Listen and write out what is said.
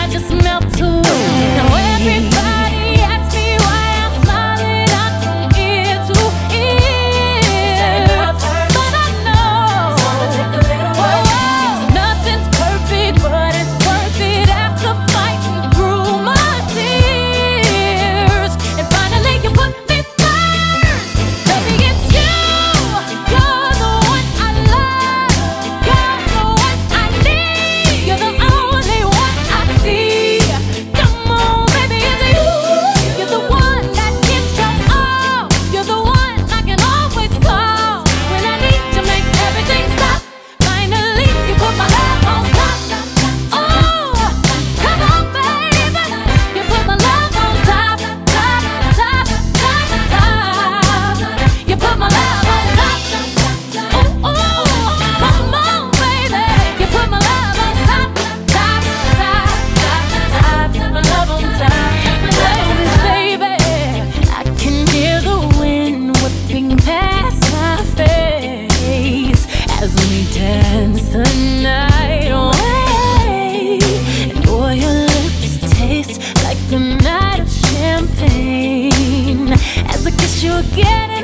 I just melt too. Now everybody. You again